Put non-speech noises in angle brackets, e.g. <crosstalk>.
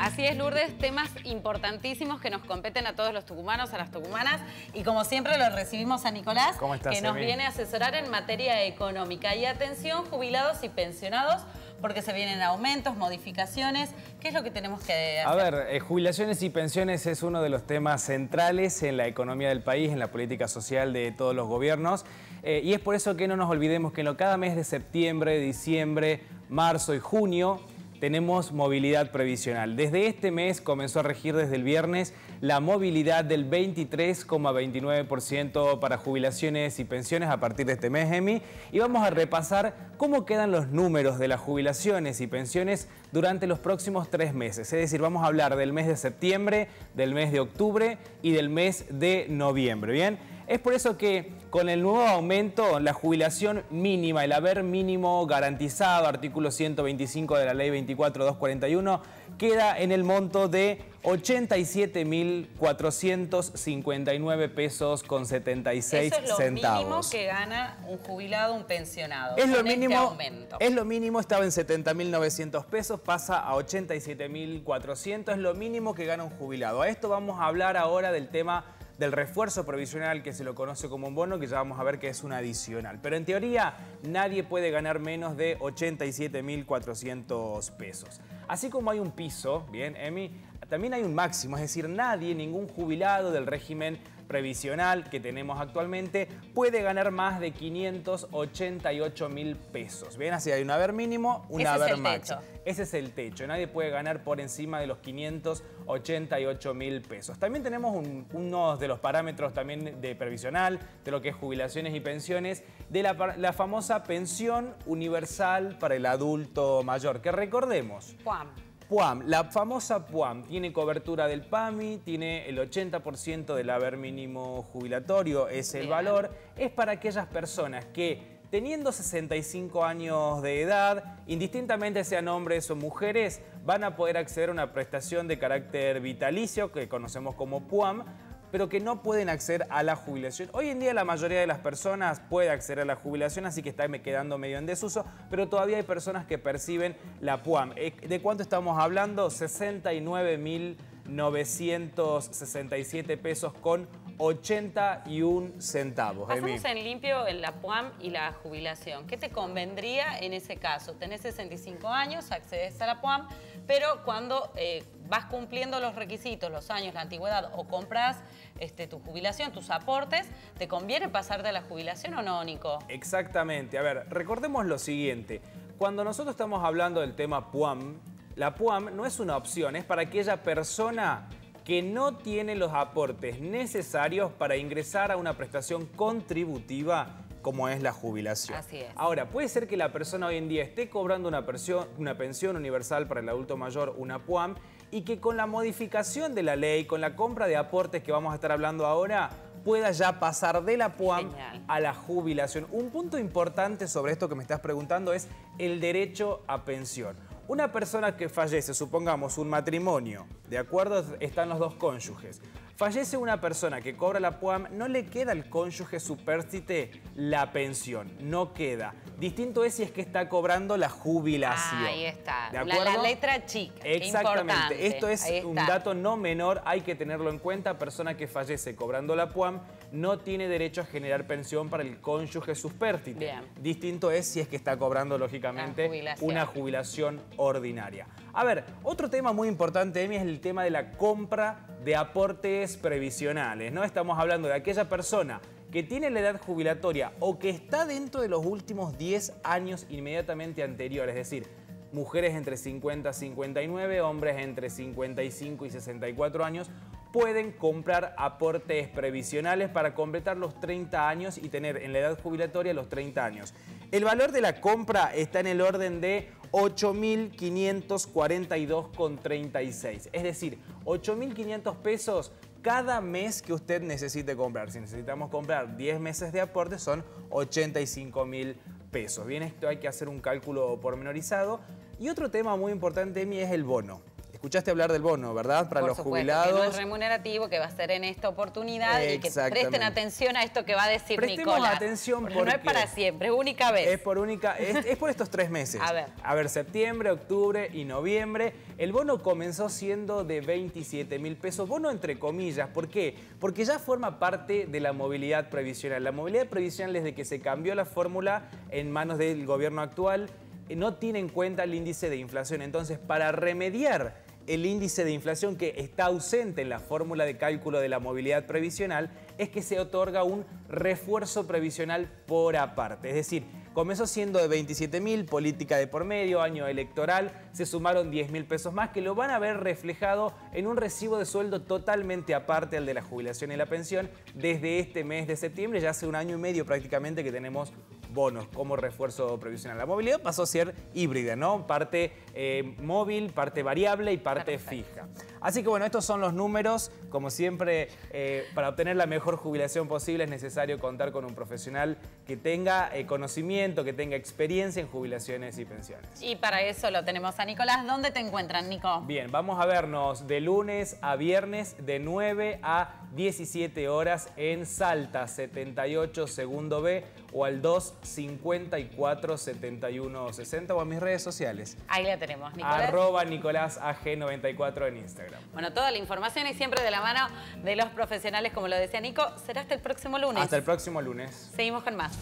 Así es, Lourdes, temas importantísimos que nos competen a todos los tucumanos, a las tucumanas. Y como siempre lo recibimos a Nicolás, que nos viene a asesorar en materia económica. Y atención, jubilados y pensionados, porque se vienen aumentos, modificaciones. ¿Qué es lo que tenemos que hacer? A ver, eh, jubilaciones y pensiones es uno de los temas centrales en la economía del país, en la política social de todos los gobiernos. Eh, y es por eso que no nos olvidemos que en lo, cada mes de septiembre, diciembre, marzo y junio tenemos movilidad previsional. Desde este mes comenzó a regir desde el viernes la movilidad del 23,29% para jubilaciones y pensiones a partir de este mes, EMI. Y vamos a repasar cómo quedan los números de las jubilaciones y pensiones durante los próximos tres meses. Es decir, vamos a hablar del mes de septiembre, del mes de octubre y del mes de noviembre. ¿Bien? Es por eso que con el nuevo aumento, la jubilación mínima, el haber mínimo garantizado, artículo 125 de la ley 24241, queda en el monto de 87.459 pesos con 76 centavos. Eso es lo mínimo que gana un jubilado, un pensionado. Es lo este mínimo, es lo mínimo, estaba en 70.900 pesos, pasa a 87.400, es lo mínimo que gana un jubilado. A esto vamos a hablar ahora del tema del refuerzo provisional que se lo conoce como un bono, que ya vamos a ver que es un adicional. Pero en teoría nadie puede ganar menos de 87.400 pesos. Así como hay un piso, bien, Emi, también hay un máximo, es decir, nadie, ningún jubilado del régimen previsional que tenemos actualmente puede ganar más de 588 mil pesos. Bien, así hay un haber mínimo, un haber máximo. Ese es el techo. Nadie puede ganar por encima de los 588 mil pesos. También tenemos uno de los parámetros también de previsional, de lo que es jubilaciones y pensiones, de la, la famosa pensión universal para el adulto mayor, que recordemos. Juan. PUAM, la famosa PUAM, tiene cobertura del PAMI, tiene el 80% del haber mínimo jubilatorio, es el valor, es para aquellas personas que teniendo 65 años de edad, indistintamente sean hombres o mujeres, van a poder acceder a una prestación de carácter vitalicio que conocemos como PUAM, pero que no pueden acceder a la jubilación. Hoy en día la mayoría de las personas puede acceder a la jubilación, así que está quedando medio en desuso, pero todavía hay personas que perciben la PUAM. Eh, ¿De cuánto estamos hablando? 69.967 pesos con 81 centavos. Pasamos en limpio la PUAM y la jubilación. ¿Qué te convendría en ese caso? Tenés 65 años, accedes a la PUAM, pero cuando eh, vas cumpliendo los requisitos, los años, la antigüedad o compras este, tu jubilación, tus aportes, ¿te conviene pasar de la jubilación o no, Nico? Exactamente. A ver, recordemos lo siguiente. Cuando nosotros estamos hablando del tema PUAM, la PUAM no es una opción, es para aquella persona que no tiene los aportes necesarios para ingresar a una prestación contributiva como es la jubilación. Así es. Ahora, puede ser que la persona hoy en día esté cobrando una, una pensión universal para el adulto mayor, una PUAM, y que con la modificación de la ley, con la compra de aportes que vamos a estar hablando ahora, pueda ya pasar de la PUAM a la jubilación. Un punto importante sobre esto que me estás preguntando es el derecho a pensión. Una persona que fallece, supongamos un matrimonio, ¿de acuerdo? Están los dos cónyuges. Fallece una persona que cobra la PUAM, no le queda al cónyuge supérstite la pensión, no queda. Distinto es si es que está cobrando la jubilación. Ahí está, la, letra chica. Exactamente, esto es un dato no menor, hay que tenerlo en cuenta. Persona que fallece cobrando la PUAM no tiene derecho a generar pensión para el cónyuge supérstite. Distinto es si es que está cobrando, lógicamente, una jubilación ordinaria. A ver, otro tema muy importante, Emi, es el tema de la compra de aportes previsionales. ¿no? Estamos hablando de aquella persona que tiene la edad jubilatoria o que está dentro de los últimos 10 años inmediatamente anteriores, es decir, mujeres entre 50 y 59, hombres entre 55 y 64 años, pueden comprar aportes previsionales para completar los 30 años y tener en la edad jubilatoria los 30 años. El valor de la compra está en el orden de 8.542,36. Es decir, 8.500 pesos cada mes que usted necesite comprar. Si necesitamos comprar 10 meses de aporte son 85.000 pesos. Bien, esto hay que hacer un cálculo pormenorizado. Y otro tema muy importante, Emi, es el bono. Escuchaste hablar del bono, ¿verdad? Para los jubilados. Que no es remunerativo, que va a ser en esta oportunidad y que presten atención a esto que va a decir Prestemos Nicolás. atención porque, no es para siempre, es única vez. Es por única, es, por estos tres meses. <laughs> A ver. A ver, septiembre, octubre y noviembre. El bono comenzó siendo de 27 mil pesos. Bono entre comillas, ¿por qué? Porque ya forma parte de la movilidad previsional. La movilidad previsional desde que se cambió la fórmula en manos del gobierno actual no tiene en cuenta el índice de inflación. Entonces, para remediar el índice de inflación que está ausente en la fórmula de cálculo de la movilidad previsional, es que se otorga un refuerzo previsional por aparte. Es decir, comenzó siendo de 27 mil, política de por medio, año electoral, se sumaron 10 mil pesos más que lo van a ver reflejado en un recibo de sueldo totalmente aparte al de la jubilación y la pensión desde este mes de septiembre, ya hace un año y medio prácticamente que tenemos bonos como refuerzo previsional. La movilidad pasó a ser híbrida, ¿no? Parte eh, móvil, parte variable y parte fija. Así que bueno, estos son los números. Como siempre, eh, para obtener la mejor jubilación posible es necesario contar con un profesional que tenga eh, conocimiento, que tenga experiencia en jubilaciones y pensiones. Y para eso lo tenemos a Nicolás. ¿Dónde te encuentran, Nico? Bien, vamos a vernos de lunes a viernes de 9 a 17 horas en Salta, 78 segundo B o al 254 71 60 o a mis redes sociales. Ahí la tenemos, Nicolás. Arroba Nicolás AG94 en Instagram. Bueno, toda la información y siempre de la mano de los profesionales, como lo decía Nico, será hasta el próximo lunes. Hasta el próximo lunes. Seguimos con más.